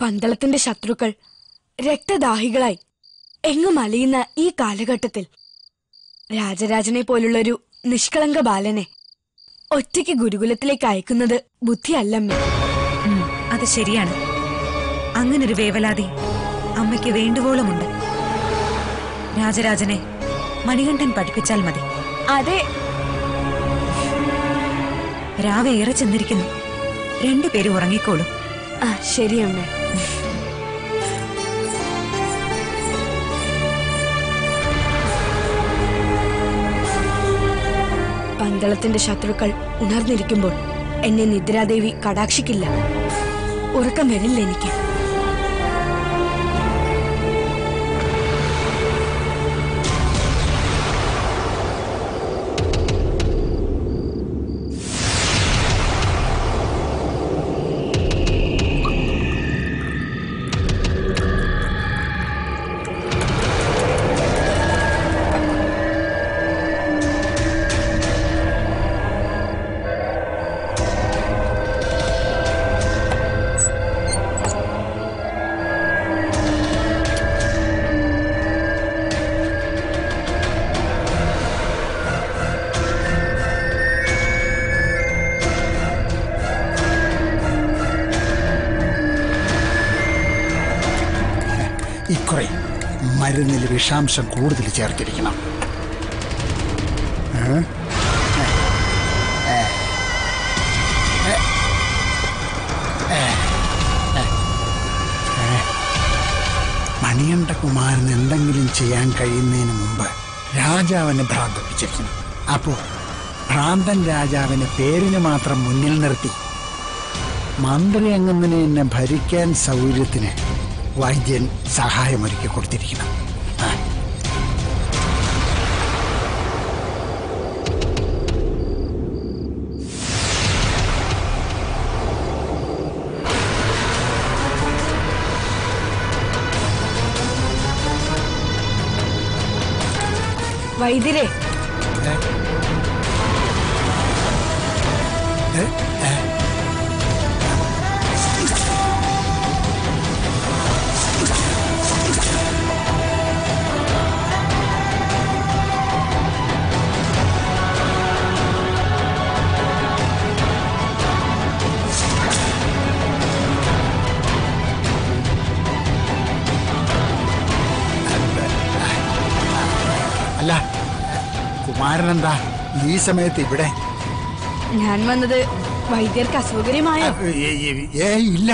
പന്തളത്തിന്റെ ശത്രുക്കൾ രക്തദാഹികളായി എങ്ങും അലിയുന്ന ഈ കാലഘട്ടത്തിൽ രാജരാജനെ പോലുള്ളൊരു നിഷ്കളങ്ക ബാലനെ ഒറ്റയ്ക്ക് ഗുരുകുലത്തിലേക്ക് അയക്കുന്നത് ബുദ്ധിയല്ലമ്മേ. അത് ശരിയാണ്. അങ്ങനൊരു വേവലാതി അമ്മയ്ക്ക് വേണ്ടുവോളമുണ്ട്. രാജരാജനെ മണികണ്ഠൻ പഠിപ്പിച്ചാൽ മതി. അതെ. രാവേറെ ഏറെ ചെന്നിരിക്കുന്നു രണ്ടുപേരും ഉറങ്ങിക്കോളും. ശരിയമ്മേ. പന്തളത്തിന്റെ ശത്രുക്കൾ ഉണർന്നിരിക്കുമ്പോൾ എന്നെ നിദ്രാദേവി കടാക്ഷിക്കില്ല. ഉറക്കം വരില്ല എനിക്ക്. മരുന്നിൽ വിഷാംശം കൂടുതൽ ചേർത്തിരിക്കണം. മണിയണ്ട കുമാരന്. എന്തെങ്കിലും ചെയ്യാൻ കഴിയുന്നതിന് മുമ്പ് രാജാവിനെ ഭ്രാന്തിപ്പിച്ചിരിക്കണം. അപ്പോൾ ഭ്രാന്തൻ രാജാവിനെ പേരിന് മാത്രം മുന്നിൽ നിർത്തി. മന്ത്രി അങ്ങനെ എന്നെ ഭരിക്കാൻ സൗകര്യത്തിന് വൈദ്യൻ സഹായമൊരുക്കി കൊടുത്തിരിക്കണം. വൈദ്യരെ കുമാരനെന്താ ഈ സമയത്ത് ഇവിടെ. ഞാൻ വന്നത് വൈദ്യർക്ക് അസൗകര്യമായ? ഏ ഇല്ല.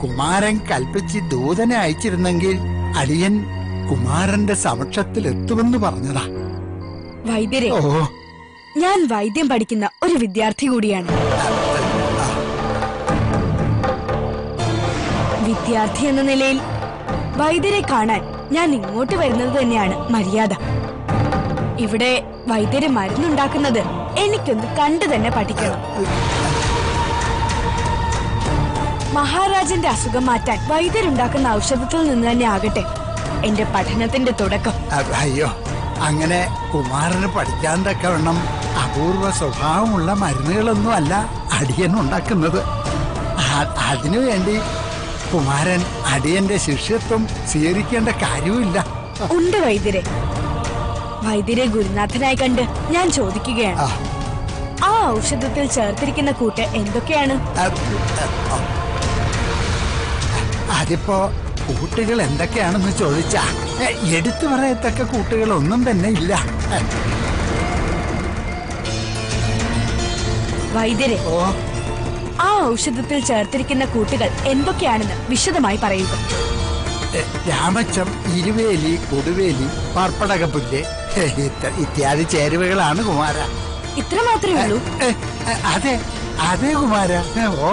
കുമാരൻ കൽപ്പിച്ച് ദൂതനെ അയച്ചിരുന്നെങ്കിൽ അടിയൻ കുമാരന്റെ സമക്ഷത്തിൽ എത്തുമെന്ന് പറഞ്ഞതാ. വൈദ്യരെ ഓ. ഞാൻ വൈദ്യം പഠിക്കുന്ന ഒരു വിദ്യാർത്ഥി കൂടിയാണ്. വിദ്യാർത്ഥി എന്ന നിലയിൽ വൈദ്യരെ കാണാൻ ഞാൻ ഇങ്ങോട്ട് വരുന്നത് തന്നെയാണ് മര്യാദ. ഇവിടെ വൈദ്യര് മരുന്നുണ്ടാക്കുന്നത് എനിക്കൊന്ന് കണ്ടു തന്നെ പഠിക്കണം. മഹാരാജന്റെ അസുഖം മാറ്റാൻ വൈദ്യരുണ്ടാക്കുന്ന ഔഷധത്തിൽ നിന്ന് തന്നെ ആകട്ടെ. എന്റെ പഠനത്തിന്റെ തുടക്കം. അയ്യോ അങ്ങനെ കുമാരന് പഠിക്കാൻ തക്കവണ്ണം അപൂർവ സ്വഭാവമുള്ള മരുന്നുകളൊന്നും അല്ല അടിയൻ ഉണ്ടാക്കുന്നത്. അതിനുവേണ്ടി കുമാരൻ അടിയന്റെ ശിഷ്യത്വം സ്വീകരിക്കേണ്ട കാര്യവുമില്ല. ഉണ്ട് വൈദ്യരെ. വൈദ്യരെ ഗുരുനാഥനായി കണ്ട് ഞാൻ ചോദിക്കുകയാണ്. ആ, ഔഷധത്തിൽ ചേർത്തിരിക്കുന്ന കൂട്ട് എന്തൊക്കെയാണ്? അതിപ്പോ കൂട്ടുകൾ എന്തൊക്കെയാണെന്ന് ചോദിച്ചാ എടുത്തു പറയത്തക്ക കൂട്ടുകൾ ഒന്നും തന്നെ ഇല്ല. വൈദ്യരെ ആ ഔഷധത്തിൽ ചേർത്തിരിക്കുന്ന കൂട്ടുകൾ എന്തൊക്കെയാണെന്ന് വിശദമായി പറയുക. രാമച്ചം ഇരുവേലി കൊടുവേലി പാർപ്പടകപ്പുല്ല് ഇത്യാദി ചേരുവകളാണ് കുമാര. ഇത്ര മാത്രമേ ഉള്ളൂ. അതെ അതെ കുമാര. ഓ.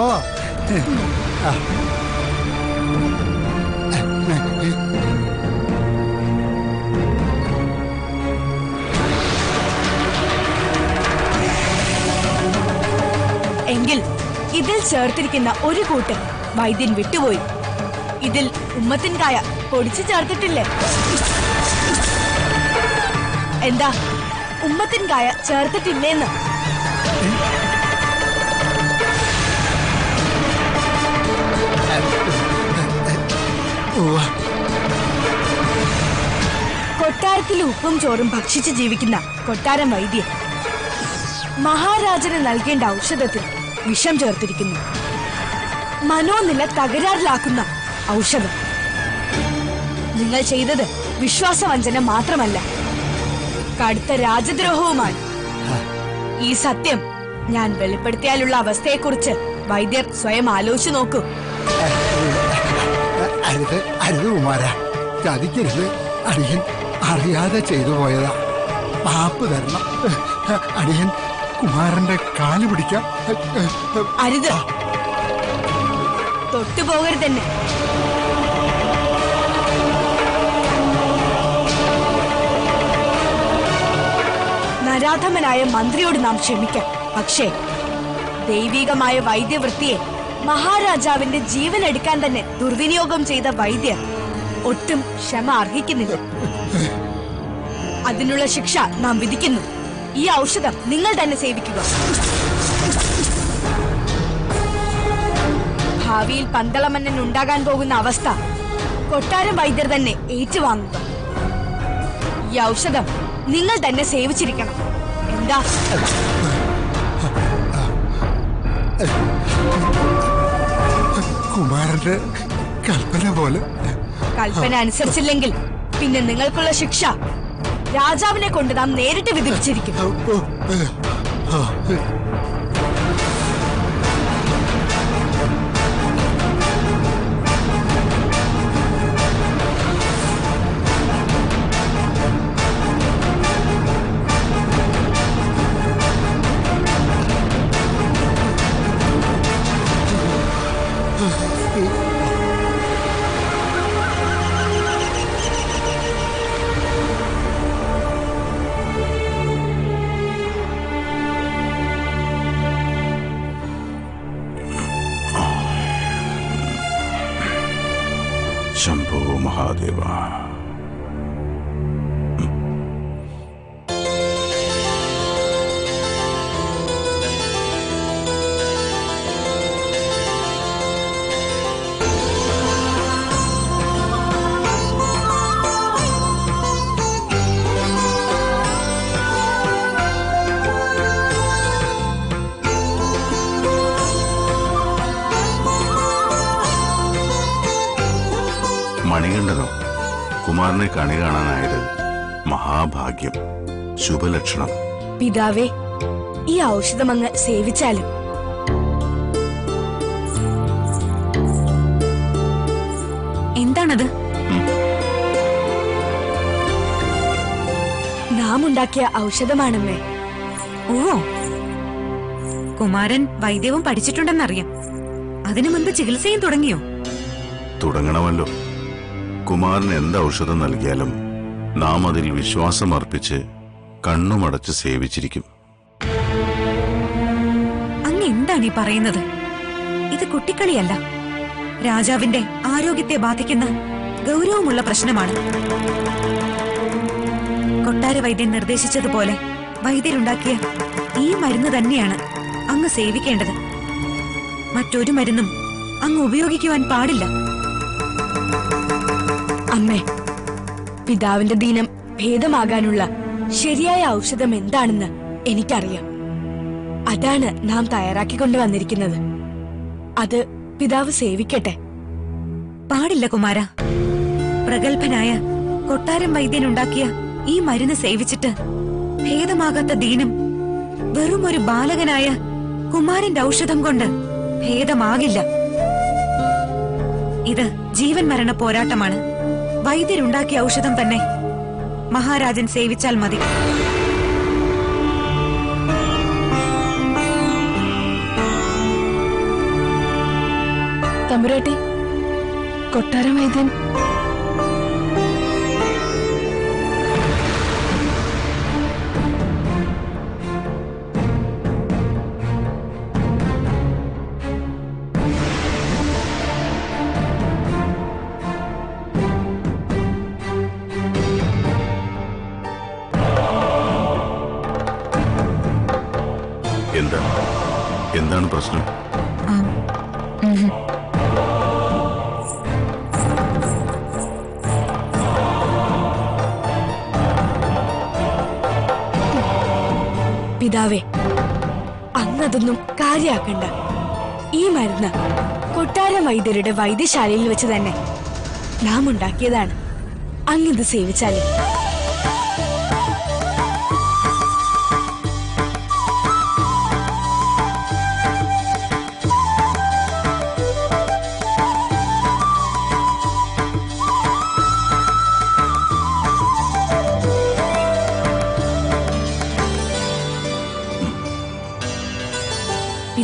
എങ്കിൽ ഇതിൽ ചേർത്തിരിക്കുന്ന ഒരു കൂട്ടം വൈദ്യൻ വിട്ടുപോയി. ഇതിൽ ഉമ്മത്തിൻ കായ പൊടിച്ചു ചേർത്തിട്ടില്ലേ? എന്താ? ഉമ്മത്തിൻ കായ ചേർത്തിട്ടില്ലേന്ന്. കൊട്ടാരത്തിൽ ഉപ്പും ചോറും ഭക്ഷിച്ച് ജീവിക്കുന്ന കൊട്ടാരം വൈദ്യൻ. മഹാരാജന് നൽകേണ്ട ഔഷധത്തിൽ വിഷം ചേർത്തിരിക്കുന്നു. മനോനില തകരാറിലാക്കുന്ന ഔഷധം. നിങ്ങൾ ചെയ്തത് വിശ്വാസവഞ്ചന മാത്രമല്ല. കടുത്ത രാജദ്രോഹവുമാണ് ഈ സത്യം ഞാൻ വെളിപ്പെടുത്തിയാലുള്ള അവസ്ഥയെക്കുറിച്ച് വൈദ്യർ സ്വയം ആലോചിച്ചു നോക്കൂ. അരുത് അരുത് കുമാര. ചതിക്കരുത്. അടിയൻ അറിയാതെ ചെയ്തു പോയതാ. പാപ്പ് തരണം. അടിയൻ കുമാരന്റെ കാൽ പിടിക്കാം. അരുത്. തൊട്ടുപോകരുതെന്നെ. നരാധമനായ മന്ത്രിയോട് നാം ക്ഷമിക്കാം. പക്ഷേ ദൈവികമായ വൈദ്യവൃത്തിയെ മഹാരാജാവിന്റെ ജീവൻ എടുക്കാൻ തന്നെ ദുർവിനിയോഗം ചെയ്ത വൈദ്യർ ഒട്ടും ക്ഷമ അർഹിക്കുന്നില്ല. അതിനുള്ള ശിക്ഷ നാം വിധിക്കുന്നു. ഈ ഔഷധം നിങ്ങൾ തന്നെ സേവിക്കുക. ഭാവിയിൽ പന്തളമന്നൻ ഉണ്ടാകാൻ പോകുന്ന അവസ്ഥ കൊട്ടാരം വൈദ്യർ തന്നെ ഏറ്റുവാങ്ങുക. ഈ ഔഷധം നിങ്ങൾ തന്നെ സേവിച്ചിരിക്കണം. എന്താ? കുമാരന്റെ കൽപ്പന പോലെ. കൽപ്പന അനുസരിച്ചില്ലെങ്കിൽ പിന്നെ നിങ്ങൾക്കുള്ള ശിക്ഷ രാജാവിനെ കൊണ്ട് നാം നേരിട്ട് വിധിച്ചിരിക്കും കുമാരനെ കണി കാണാനായത് മഹാഭാഗ്യം ശുഭലക്ഷണം. പിതാവേ ഈ ഔഷധം അങ്ങ് സേവിച്ചാലും. എന്താണത്? നാം ഉണ്ടാക്കിയ ഔഷധമാണമ്മേ. ഓ കുമാരൻ വൈദ്യവും പഠിച്ചിട്ടുണ്ടെന്നറിയാം. അതിനു മുൻപ് ചികിത്സയും തുടങ്ങിയോ? തുടങ്ങണമല്ലോ. കുമാരൻ എന്ത് ഔഷധം നൽകിയാലും നാം അതിൽ വിശ്വാസമർപ്പിച്ച് കണ്ണുമടച്ച് സേവിച്ചിരിക്കും. അങ്ങ് എന്താണ് ഈ പറയുന്നത്? ഇത് കുട്ടിക്കളിയല്ല. രാജാവിന്റെ ആരോഗ്യത്തെ ബാധിക്കുന്ന ഗൗരവമുള്ള പ്രശ്നമാണ്. കൊട്ടാര വൈദ്യൻ നിർദ്ദേശിച്ചതുപോലെ വൈദ്യരുണ്ടാക്കിയ ഈ മരുന്ന് തന്നെയാണ് അങ്ങ് സേവിക്കേണ്ടത്. മറ്റൊരു മരുന്നും അങ്ങ് ഉപയോഗിക്കുവാൻ പാടില്ല. അമ്മേ പിതാവിന്റെ ദീനം ഭേദമാകാനുള്ള ശരിയായ ഔഷധം എന്താണെന്ന് എനിക്കറിയാം. അതാണ് നാം തയ്യാറാക്കിക്കൊണ്ട് വന്നിരിക്കുന്നത്. അത് പിതാവ് സേവിക്കട്ടെ. പാടില്ല കുമാര. പ്രഗത്ഭനായ കൊട്ടാരം വൈദ്യൻ ഉണ്ടാക്കിയ ഈ മരുന്ന് സേവിച്ചിട്ട് ഭേദമാകാത്ത ദീനം വെറും ഒരു ബാലകനായ കുമാരന്റെ ഔഷധം കൊണ്ട് ഭേദമാകില്ല. ഇത് ജീവൻ മരണ പോരാട്ടമാണ്. വൈദ്യരുണ്ടാക്കിയ ഔഷധം തന്നെ. മഹാരാജൻ സേവിച്ചാൽ മതി. തമ്പുരാട്ടി കൊട്ടാരം വൈദ്യൻ. പിതാവേ അന്നതൊന്നും കാര്യാക്കണ്ട. ഈ മരുന്ന് കൊട്ടാര വൈദ്യരുടെ വൈദ്യശാലയിൽ വെച്ച് തന്നെ നാം ഉണ്ടാക്കിയതാണ് അങ്ങിത് സേവിച്ചാലും.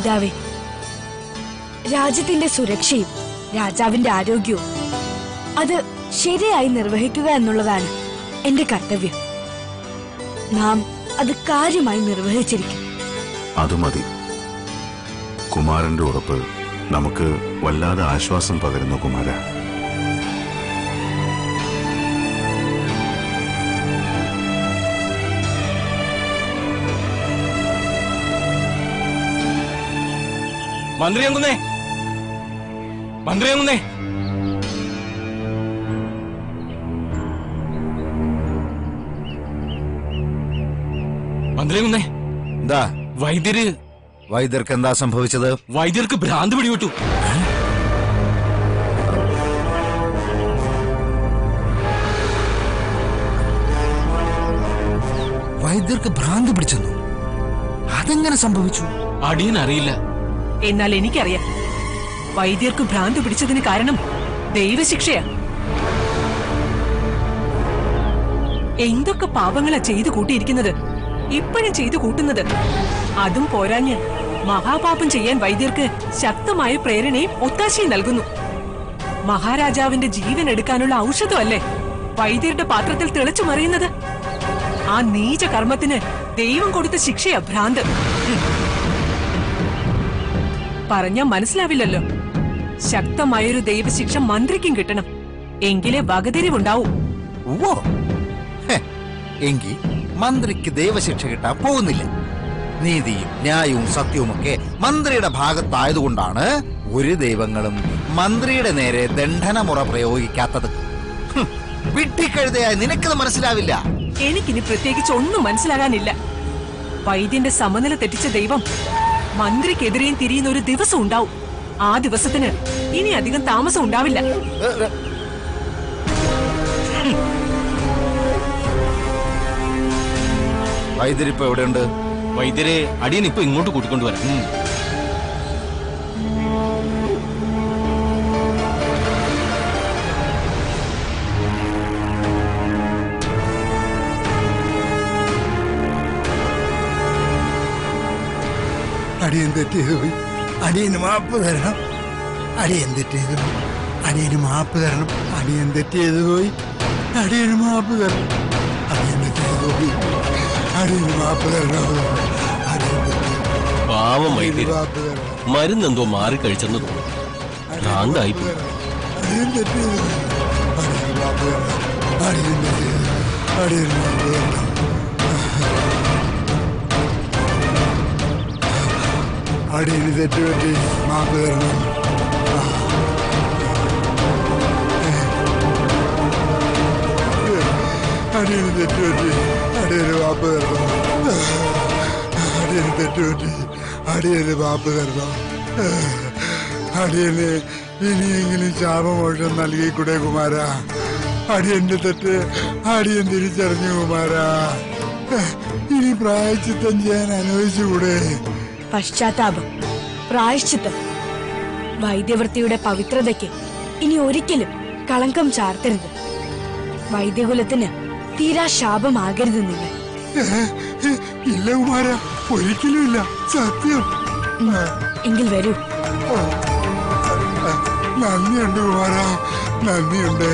പിതാവേ രാജ്യത്തിന്റെ സുരക്ഷയും രാജാവിന്റെ ആരോഗ്യവും അത് ശരിയായി നിർവഹിക്കുക എന്നുള്ളതാണ് എന്റെ കർത്തവ്യം. നാം അത് കാര്യമായി നിർവഹിച്ചിരിക്കും. അത് മതി. കുമാരന്റെ ഉറപ്പ് നമുക്ക് വല്ലാതെ ആശ്വാസം പകരുന്നു കുമാര. മന്ത്രി അങ്ങുന്നേ മന്ത്രി അങ്ങുന്നേ മന്ത്രി അങ്ങുന്നേ എന്താ? വൈദ്യര്. വൈദ്യർക്ക് എന്താ സംഭവിച്ചത്? വൈദ്യർക്ക് ഭ്രാന്ത് പിടിവിട്ടു വൈദ്യർക്ക് ഭ്രാന്ത് പിടിച്ചെന്നു? അതെങ്ങനെ സംഭവിച്ചു? അടിയൻ അറിയില്ല എന്നാൽ എനിക്കറിയാം. വൈദ്യർക്ക് ഭ്രാന്ത് പിടിച്ചതിന് കാരണം ദൈവശിക്ഷയാ. എന്തൊക്കെ പാപങ്ങളാ ചെയ്തു കൂട്ടിയിരിക്കുന്നത്? ഇപ്പോഴും ചെയ്തു കൂട്ടുന്നത്. അതും പോരാഞ്ഞ് മഹാപാപം ചെയ്യാൻ വൈദ്യർക്ക് ശക്തമായ പ്രേരണയും ഒത്താശയും നൽകുന്നു. മഹാരാജാവിന്റെ ജീവൻ എടുക്കാനുള്ള ഔഷധമല്ലേ വൈദ്യരുടെ പാത്രത്തിൽ തിളച്ചു മറിയുന്നത്? ആ നീച കർമ്മത്തിന് ദൈവം കൊടുത്ത ശിക്ഷയാ ഭ്രാന്ത്. പറഞ്ഞാ മനസ്സിലാവില്ലല്ലോ. ശക്തമായൊരു ദൈവശിക്ഷ മന്ത്രിക്കും കിട്ടണം. എങ്കിലേ വകതിരിവുണ്ടാവും. എങ്കിൽ മന്ത്രിക്ക് ദൈവശിക്ഷ കിട്ടാൻ പോകുന്നില്ല. നീതിയും ന്യായവും സത്യവുമൊക്കെ മന്ത്രിയുടെ ഭാഗത്തായതുകൊണ്ടാണ് ഒരു ദൈവങ്ങളും മന്ത്രിയുടെ നേരെ ദണ്ഡനമുറ പ്രയോഗിക്കാത്തത്. വിട്ടിക്കഴുതയായി നിനക്കത് മനസ്സിലാവില്ല. എനിക്കിനി പ്രത്യേകിച്ച് ഒന്നും മനസ്സിലാകാനില്ല. വൈദ്യന്റെ സമനില തെറ്റിച്ച ദൈവം മന്ത്രിക്കെതിരെയും തിരിയുന്ന ഒരു ദിവസം ഉണ്ടാവും. ആ ദിവസത്തിന് ഇനി അധികം താമസം ഉണ്ടാവില്ല. വൈദ്യരിപ്പോ എവിടെയുണ്ട്? വൈദ്യരെ അടിയൻ ഇപ്പൊ ഇങ്ങോട്ട് കൂട്ടിക്കൊണ്ടുവരാം അടിയൻ തെറ്റിയത് പോയി അടിയന് മാപ്പ് തരണം. അടിയൻ തെറ്റിയത് പോയി അടിയന് മാപ്പ് തരണം. അടിയൻ തെറ്റിയത് പോയി. അടിയന് മാപ്പ് തരണം. അടിയൻ തെറ്റിയത് പോയി. അടിയന് മാപ്പ് തരണം. പാവം മരുന്നെന്തോ മാറിക്കഴിച്ചെന്ന് തോന്നുന്നു ഭ്രാന്തായി പോയി. അടിയൻ തെറ്റിയത് പോയി. അടിയന് മാപ്പ് തരണം. അടിയൻ തെറ്റിയത് പോയി. അടിയന് മാപ്പ് തരണം. അടിയന് തെറ്റുപറ്റി മാപ്പ് തരണം. അടിയിൽ തെറ്റുപറ്റി അടിയിൽ മാപ്പ് തരണം. അടിയിൽ തെറ്റുപറ്റി അടിയിൽ മാപ്പ് തരണം. അടിയന് ഇനിയെങ്കിലും ശാപമോഷം നൽകിക്കൂടെ കുമാര. അടിയന്റെ തെറ്റ്? അടിയൻ തിരിച്ചറിഞ്ഞു കുമാര? ഇനി പ്രായച്ചിത്തം ചെയ്യാൻ അനുവദിച്ചുകൂടെ? പശ്ചാത്താപം. പ്രായശ്ചിത്തം. വൈദ്യവൃത്തിയുടെ പവിത്രതയ്ക്ക് ഇനി ഒരിക്കലും കളങ്കം ചാർത്തരുത്. വൈദ്യകുലത്തിന് തീരാ ശാപമാകരുത് നിങ്ങൾ. ഇല്ല കുമാര ഒരിക്കലും ഇല്ല. സത്യം. എങ്കിൽ വരൂ. നന്ദിയുണ്ട് കുമാര നന്ദിയുണ്ട്.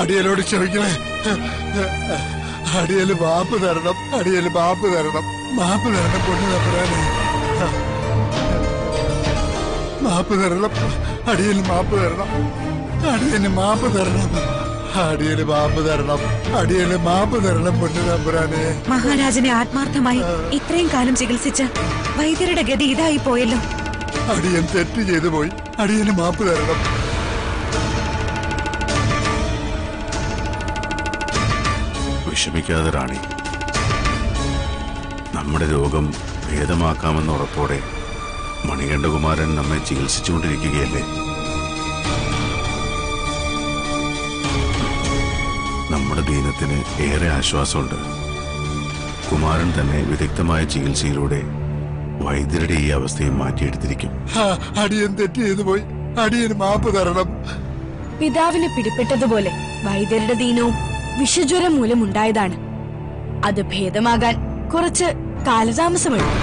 അടിയനോട് ക്ഷമിക്കണേ അടിയൽ മാപ്പ് തരണം അടിയൽ മാപ്പ് തരണം. മാപ്പ് തരണം പൊണ്ണു തമ്പുരാനെ. മാപ്പ് തരണം അടിയൽ മാപ്പ് തരണം. അടിയന് മാപ്പ് തരണം അടിയന് മാപ്പ് തരണം. അടിയന് മാപ്പ് തരണം പൊണ്ണു തമ്പുരാനെ. മഹാരാജനെ ആത്മാർത്ഥമായി ഇത്രയും കാലം ചികിത്സിച്ച വൈദ്യരുടെ ഗതി ഇതായി പോയല്ലോ. അടിയൻ തെറ്റ് ചെയ്തു പോയി. അടിയന് മാപ്പ് തരണം. വിഷമിക്കാതെ റാണി. നമ്മുടെ രോഗം ഭേദമാക്കാമെന്ന ഉറപ്പോടെ മണികണ്ഠകുമാരൻ നമ്മെ ചികിത്സിച്ചുകൊണ്ടിരിക്കുകയല്ലേ? നമ്മുടെ ദീനത്തിന് ഏറെ ആശ്വാസമുണ്ട്. കുമാരൻ തന്നെ വിദഗ്ധമായ ചികിത്സയിലൂടെ വൈദ്യരുടെ ഈ അവസ്ഥയെ മാറ്റിയെടുത്തിരിക്കും. അടിയൻ തെറ്റ് ചെയ്തു പോയി. അടിയന് മാപ്പ് തരണം. പിതാവിന് പിടിപ്പെട്ടതുപോലെ വൈദ്യരുടെ ദീനവും വിഷജ്വരം മൂലമുണ്ടായതാണ്. അത് ഭേദമാകാൻ കുറച്ച് കാലതാമസമെടുക്കും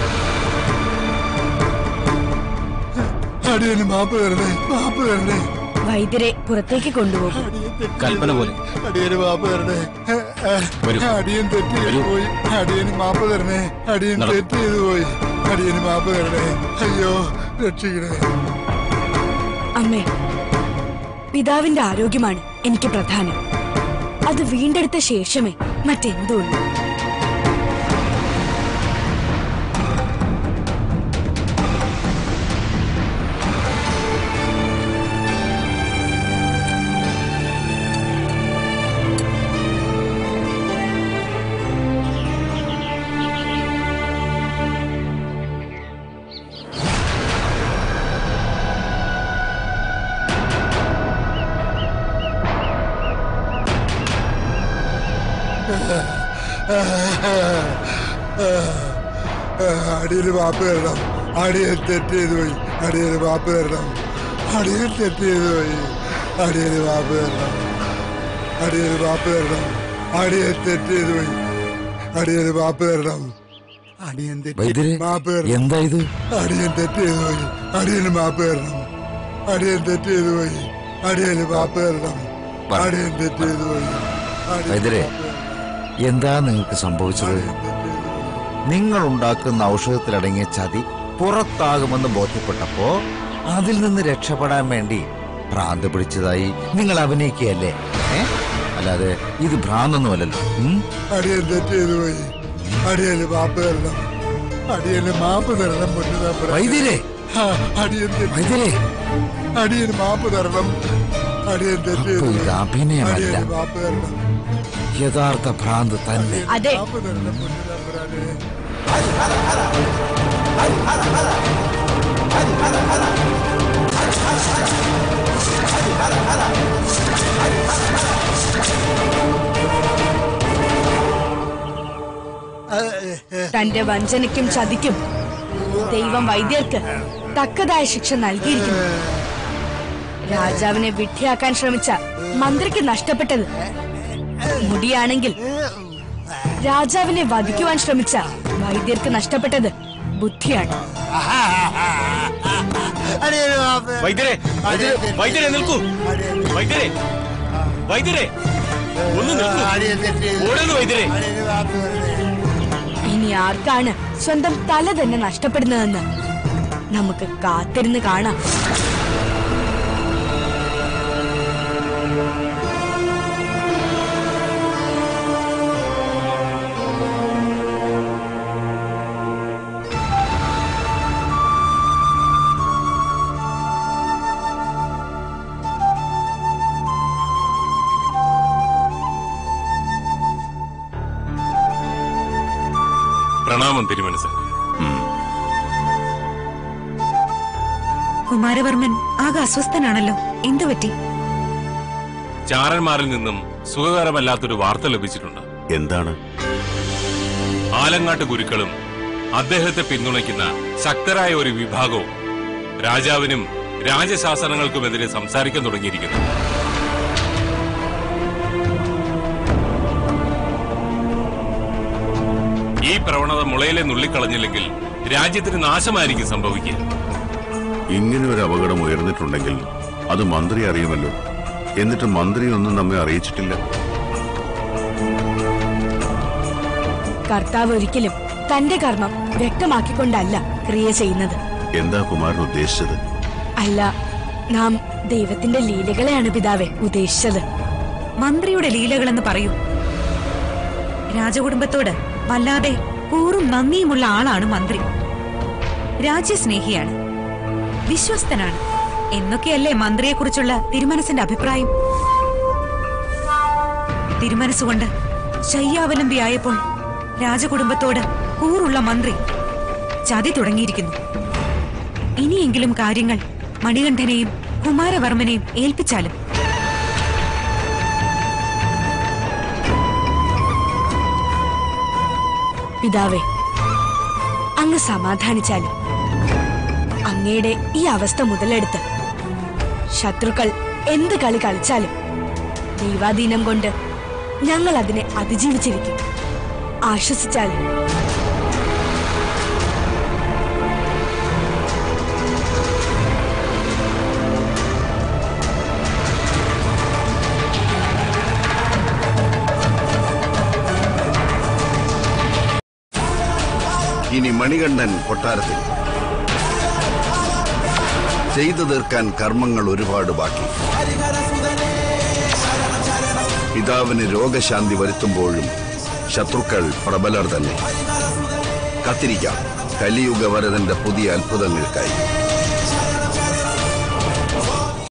അടിയന് മാപ്പ് തരണേ മാപ്പ് തരണേ. വൈദ്യരെ പുറത്തേക്ക് കൊണ്ടുപോകും. കൽപ്പന പോലെ. അടിയന് മാപ്പ് തരണേ. അടിയൻ തെറ്റ് ചെയ്തു പോയി. അടിയന് മാപ്പ് തരണേ. അടിയൻ നട. തെറ്റ് ചെയ്തു പോയി. അടിയന് മാപ്പ് തരണേ. അയ്യോ രക്ഷിക്കണേ. അമ്മേ പിതാവിന്റെ ആരോഗ്യമാണ് എനിക്ക് പ്രധാനം. അത് വീണ്ടെടുത്ത ശേഷമേ മറ്റെന്തുള്ളൂ? അടിയന് വാപ്പ് തരണം. അടിയൻ തെറ്റ് ചെയ്ത് പോയി. അടിയന് വാപ്പ് തരണം. അടിയൻ തെറ്റ് ചെയ്ത് പോയി. അടിയന് വാപ്പ് തരണം. അടിയന് വാപ്പ് തരണം. അടിയൻ തെറ്റ് ചെയ്ത് പോയി. അടിയന് വാപ്പ് തരണം. അടിയൻ തെറ്റ് മാപ്പ് എന്താ ഇത്? അടിയൻ തെറ്റ് ചെയ്തു പോയി. അടിയന് മാപ്പ് തരണം. അടിയൻ തെറ്റ് ചെയ്തു പോയി. അടിയന് മാപ്പ് തരണം. അടിയൻ തെറ്റ് ചെയ്തു പോയി. വൈദ്യരെ മാപ്പ് തരണം. എന്താ നിങ്ങൾക്ക് സംഭവിച്ചത്. നിങ്ങൾ ഉണ്ടാക്കുന്ന ഔഷധത്തിലടങ്ങിയ ചതി പുറത്താകുമെന്ന് ബോധ്യപ്പെട്ടപ്പോ അതിൽ നിന്ന് രക്ഷപ്പെടാൻ വേണ്ടി ഭ്രാന്ത് പിടിച്ചതായി നിങ്ങൾ അഭിനയിക്കുകയല്ലേ? അല്ലാതെ ഇത് ഭ്രാന്തൊന്നുമല്ലല്ലോ? അടിയൻ തെറ്റ് പോയി. അടിയന് മാപ്പ് തരണം. അടിയന് മാപ്പ് തരണം. വൈദ്യരെ. വൈദ്യരെ. അടിയന് മാപ്പ് തരണം. അടിയൻ തെറ്റ് ചെയ്തു അപ്പൊ ഇത് പോയി. അഭിനയമല്ല. അടിയന് മാപ്പ് തരണം. യഥാർത്ഥ ഭ്രാന്ത് തന്നെ അതെ. തന്റെ വഞ്ചനയ്ക്കും ചതിക്കും ദൈവം വൈദ്യർക്ക് തക്കതായ ശിക്ഷ നൽകിയിരിക്കുന്നു രാജാവിനെ വിഡ്ഢിയാക്കാൻ ശ്രമിച്ച മന്ത്രിക്ക് നഷ്ടപ്പെട്ടത് മുടിയാണെങ്കിൽ രാജാവിനെ വധിക്കുവാൻ ശ്രമിച്ച വൈദ്യർക്ക് നഷ്ടപ്പെട്ടത് ബുദ്ധിയാണ്. വൈദ്യരെ വൈദ്യരെ നിൽക്കൂ വൈദ്യരെ വൈദ്യരെ ഒന്ന്. ഓടുന്നു വൈദ്യരെ. ഇനി ആർക്കാണ് സ്വന്തം തല തന്നെ നഷ്ടപ്പെടുന്നതെന്ന് നമുക്ക് കാത്തിരുന്ന് കാണാം പ്രണാമം തിരുമനസ്. കുമാരവർമ്മൻ ആകെ അസ്വസ്ഥനാണല്ലോ. എന്തു പറ്റി? ചാരന്മാരിൽ നിന്നും സുഖകരമല്ലാത്തൊരു വാർത്ത ലഭിച്ചിട്ടുണ്ട്. എന്താണ്? ആലങ്ങാട്ട് ഗുരുക്കളും അദ്ദേഹത്തെ പിന്തുണയ്ക്കുന്ന ശക്തരായ ഒരു വിഭാഗവും രാജാവിനും രാജശാസനങ്ങൾക്കുമെതിരെ സംസാരിക്കാൻ തുടങ്ങിയിരിക്കുന്നു. പ്രവണത മുളയിലെ നുള്ളിക്കളഞ്ഞില്ലെങ്കിൽ രാജ്യത്തിന് നാശമായിരിക്കും സംഭവിക്കുക. ഇങ്ങനെ ഒരു അപകടം ഉയർന്നിട്ടുണ്ടെങ്കിൽ അത് മന്ത്രി അറിയുമല്ലോ. എന്നിട്ട് മന്ത്രി ഒന്നും നമ്മെ അറിയിച്ചിട്ടില്ല. കർത്താവ് ഒരിക്കലും തന്റെ കർമ്മം വ്യക്തമാക്കിക്കൊണ്ടല്ല ക്രിയ ചെയ്യുന്നത്. എന്താ കുമാരൻ ഉദ്ദേശിച്ചത്? അല്ല നാം ദൈവത്തിന്റെ ലീലകളെയാണ് പിതാവെ ഉദ്ദേശിച്ചത്. മന്ത്രിയുടെ ലീലകളെന്ന് പറയൂ. രാജകുടുംബത്തോട് വല്ലാതെ കൂറും നന്ദിയുമുള്ള ആളാണ് മന്ത്രി. രാജ്യസ്നേഹിയാണ്. വിശ്വസ്തനാണ്. എന്നൊക്കെയല്ലേ മന്ത്രിയെക്കുറിച്ചുള്ള തിരുമനസിന്റെ അഭിപ്രായം? തിരുമനസ്സുകൊണ്ട് ശയ്യാവലംബിയായപ്പോൾ രാജകുടുംബത്തോട് കൂറുള്ള മന്ത്രി ചതി തുടങ്ങിയിരിക്കുന്നു. ഇനിയെങ്കിലും കാര്യങ്ങൾ മണികണ്ഠനെയും കുമാരവർമ്മനെയും ഏൽപ്പിച്ചാലും പിതാവേ അങ്ങ് സമാധാനിച്ചാലും. അങ്ങയുടെ ഈ അവസ്ഥ മുതലെടുത്ത് ശത്രുക്കൾ എന്ത് കളി കളിച്ചാലും ദൈവാധീനം കൊണ്ട് ഞങ്ങൾ അതിനെ അതിജീവിച്ചിരിക്കും. ആശ്വസിച്ചാലും മണികണ്ഠൻ കൊട്ടാരത്തിൽ. ചെയ്തു തീർക്കാൻ കർമ്മങ്ങൾ ഒരുപാട് ബാക്കി. പിതാവിന് രോഗശാന്തി വരുത്തുമ്പോഴും ശത്രുക്കൾ പ്രബലർ തന്നെ. കത്തിരിക്കാം. കലിയുഗ വരതന്റെ പുതിയ അത്ഭുതങ്ങൾക്കായി.